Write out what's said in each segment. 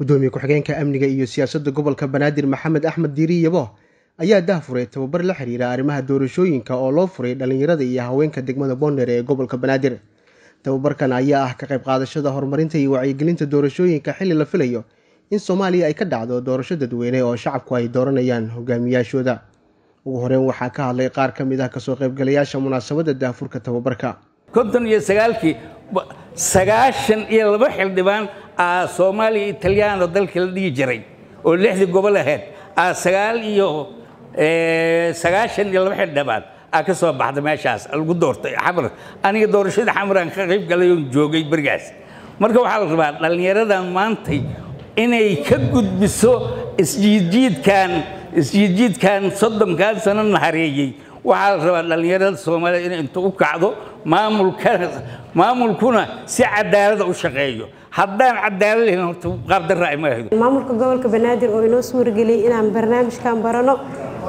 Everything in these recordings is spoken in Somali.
gudoomiye ku-xigeenka amniga iyo siyaasadda gobolka banaadir maxamed axmed diiri yabo ayaa dahfuray tababar la xiriira arrimaha doorashooyinka oo loo furay dhallinyarada iyo haweenka degmada boondheer ee gobolka banaadir. Tababarkan ayaa ah ka qayb qaadashada horumarinta iyo wacyigelinta doorashooyinka xilli la filayo in soomaaliya ay ka dhacdo doorasho dadweyne oo shacabku ay dooranayaan hogaamiyaashooda. Ugu horeyn waxaa ka hadlay qaar ka mid ah ka soo qaybgalayaasha munaasabadda daafurka tababarka. Konton iyo sagaalkii sagaashan iyo laba xildhibaan aa soomaaliya iyo talyaana dalka la dhihi jiray oo lixdii gobol ahayd aa sagaal iyo sagaashan iyo laba xildhibaan aa ka soo baxda meeshaas lagu doortay xamar aniga doorashada xamaraan ka qayb galay oon joogay berigaas marka waxaa la rabaa dhallinyaradan maantay inay ka gudbiso isjiidjiidkan isjiidjiidkan soddonkan sano nahareeyey waxaa la rabaa dhallinyarada soomaaliya inay inta u kacdo maamulkuna si cadaalada u shaqeeyo. Haddaan cadaalad lahayn horta qaabdarra ay ma ahayd. Maamulka gobolka banaadir oo inoo suurageliyey inaan barnaamijkan barano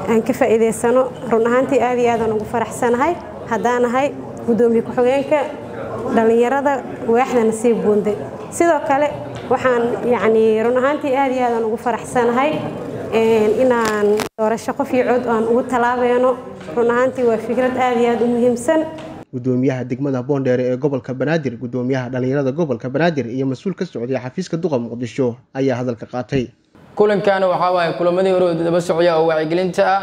aan ka faa'iidaysano run ahaantii aad iyo aadaan ugu faraxsanahay. Haddaan ahay guddoomiye ku-xigeenka dhallinyarada waaxda nasiib buunde. Sidoo kale waxaan yacnii run ahaantii aad iyo aadaan ugu faraxsanahay inaan doorasho qof iyo cod aan ugu talaabeeno. Run ahaantii waa fikrad aad iyo aad u muhiimsan gudoomiyaha degmada boondheere ee gobolka banaadir gudoomiyaha dhallinyarada gobolka banaadir iyo mas'uul ka socday xafiiska duqa muqdisho ayaa hadalka qaatay. Kulankaana waxaa waaye kulamadii hore daba socya oo wacyigelinta ah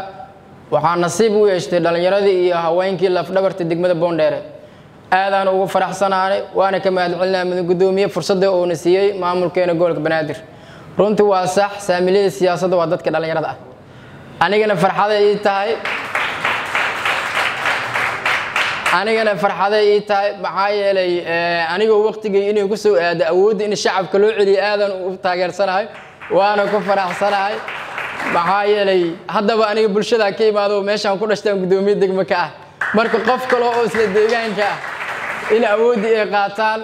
waxaa nasiib u yeeshtay dhallinyaradii iyo haweenkii lafdhabarta degmada boondheere aadaan ugu faraxsanaanay waana ka mahadcelinaa gudoomiye fursadda uuna siiyey maamulkeena gobolka banaadir. Runtii waa sax saamiliyada siyaasadda waa dadka dhallinyarada ah. Anigana farxaday ii tahay anigana farxaday ii tahay maxaa yeelay anigoo waqtigii inay ku soo aado awoodda in shacabka loo celiyo aadan u taageersanahay waana ku faraxsanahay. Maxaa yeelay haddaba aniga bulshada ka imaado meeshaan ku dhashtaan guddoomiye degmo ka ah. Marka qof kale oo isla deegaanka ah in awooddii ay qaataan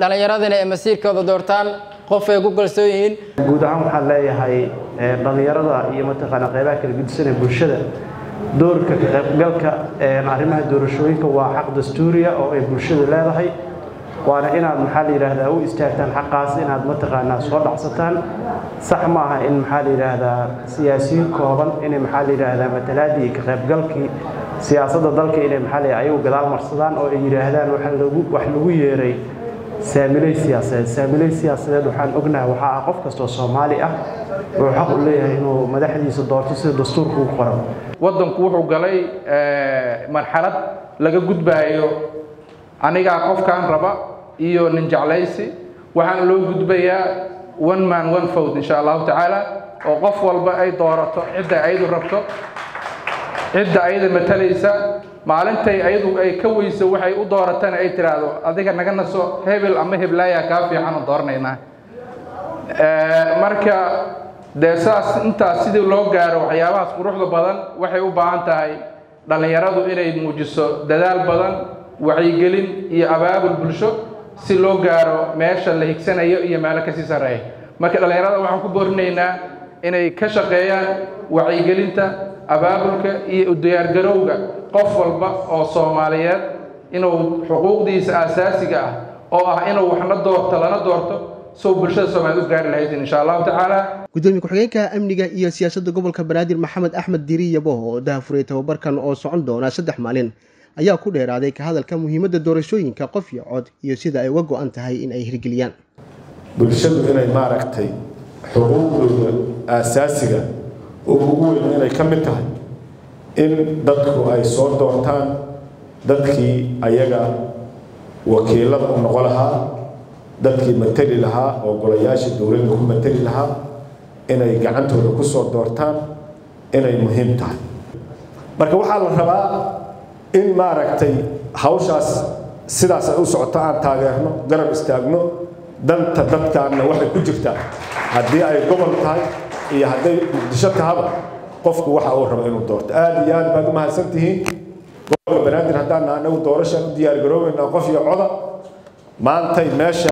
dhallinyaradana ay masiirkooda doortaan qof ay ku kalsoon yihiin. Guud ahaan waxaan leeyahay dhallinyarada iyo mataqaana qaybaha kala gudisana bulshada doorka ka qaybgalka arrimaha doorashooyinka waa xaq dastuuriya oo ay bulshadu leedahay. Waana inaad maxaa la yidhaahdaa u istaagtaan xaqaas inaad mataqaanaa soo dhacsataan. Sax maaha in maxaa la yidhaahdaa siyaasiyiin kooban inay maxaa la yidhaahdaa matalaadii ka qaybgalkii siyaasadda dalka inay maxaa la ayagu gadaal marsadaan oo ay yidhaahdaan wax lagu yeeray. Saamiley siyaasadeed saamiley siyaasadeed waxaan ognahay waxaa ah qof kastoo soomaali ah wuxuu xaq u leeyahay inuu madaxdiisa doorto sida dastuurka u qoran. Waddanku wuxuu galay marxalad laga gudbaayo anigaa qofkan raba iyo nin jeclaysi. Waxaana loo gudbayaa one man one vote insha allahu tacaala oo qof walba ay doorato cidda ayadu rabto cidda ayada matalaysa maalintay ayadu ay ka weyso waxay u dooratana ay tiraahdo adiga naga naso hebel ama heblaaya kaa fiican oo dooranaynaa marka dee saas intaas sidii loo gaaro waxyaabahaas quruxda badan waxay u baahan tahay dhallinyaradu inay muujiso dadaal badan wacyigelin iyo abaabul bulsho si loo gaaro meesha la higsanayo iyo meelo ka sii sarreeya. Marka dhallinyarada waxaan ku boorinaynaa inay ka shaqeeyaan wacyigelinta abaabulka iyo diyaargarowga qof walba oo soomaaliyeed inuu xuquuqdiisa aasaasiga ah oo ah inuu waxna doorto lana doorto soo bulshada soomaaliyed u gaari lahayd insha allahu tacaala. Gudoomiye ku-xigeenka amniga iyo siyaasadda gobolka banaadir maxamed axmed diiri yabo oo dahafuray tababarkan oo socon doona saddex maalin ayaa ku dheeraaday ka hadalka muhiimadda doorashooyinka qof iyo cod iyo sida ay uga go-an tahay in ay hirgeliyaan. Bulshadu inay maaragtay xuquuqdooda aasaasiga oo ugu weyn inay ka mid tahay in dadku ay soo doortaan dadkii ayaga wakiilada u noqon lahaa dadkii mateli lahaa oo golayaasha dowladda ku mateli lahaa inay gacantooda ku soo doortaan inay muhiim tahay. Marka waxaa la rabaa in maaragtay hawshaas sidaas ay u socoto aan taageerno garab istaagno danta dadkaanna waxay ku jirtaa haddii ay gobol tahay iyo hadday muqdisho tahaba qofku waxa uu rabo inuu doorto. Aada iyo aad baad u mahadsan tihiin gobolka banaadir haddaan anagu doorashaan u diyaargaroobeynaa qof iyo coda. Maantay meesha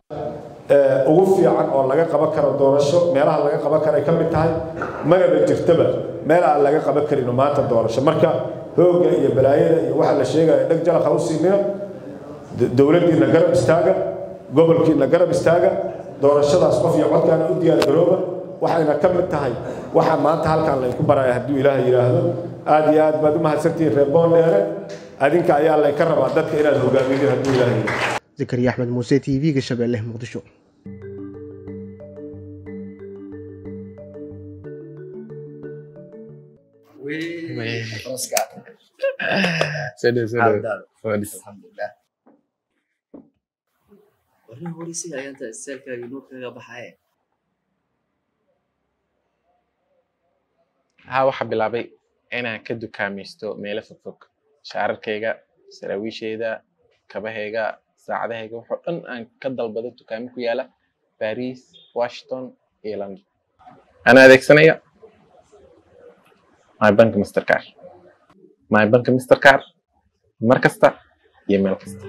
ugu fiican oo laga qaban karo doorasho meelaha laga qaban karo ay ka mid tahay magaba jirtaba meel aan laga qaban karino maanta doorasho. Marka hoogga iyo balaayada iyo waxa la sheegaya dheg jalaq ha u siinina dowladdiina garab istaaga gobolkiina garab istaaga doorashadaas qof iyo codkaana u diyaar garooba waxayna ka mid tahay waxa maanta halkan laydinku baraya hadduu ilaah yidhaahdo aad iyo aad baad u mahadsantihiin reer boondheere adinka ayaa laynka rabaa dadka inaad hogaamidin hadduu ilaah yidhaahdo zakariya axmed muuse t v-ga shabeelle muqdisho warna horeysiga ayaanta istaalkaaga inuu kaga baxaye haa waxaa bilaabay inaan ka dukaamaysto meelo fogfog shaararkayga saraawiishayda kabahayga saacadahayga waxoo dhan aan ka dalbado dukaamo ku yaalla baris washington iyo london anaa adeegsanaya my bank mastercar my bank mastercar mar kasta iyo meel kasta